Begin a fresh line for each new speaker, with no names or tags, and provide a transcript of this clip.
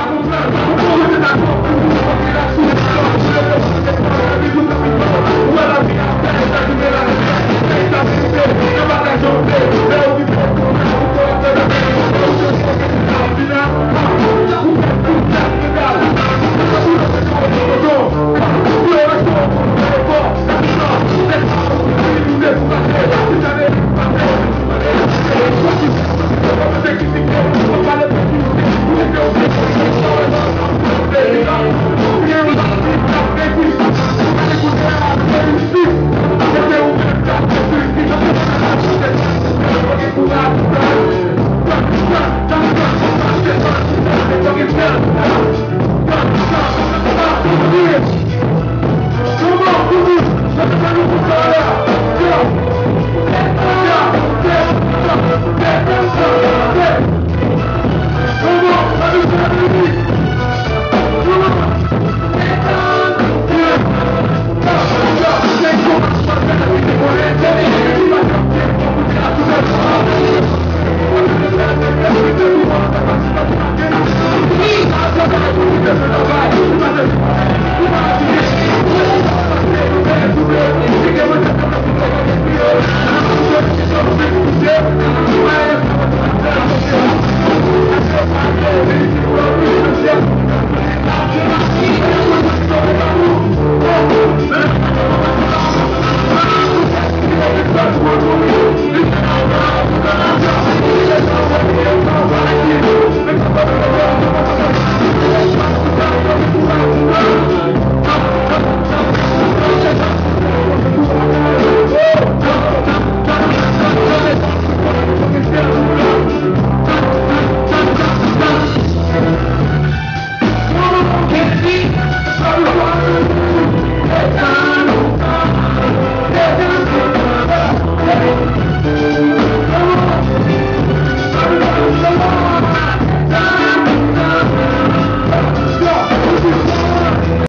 Ela minha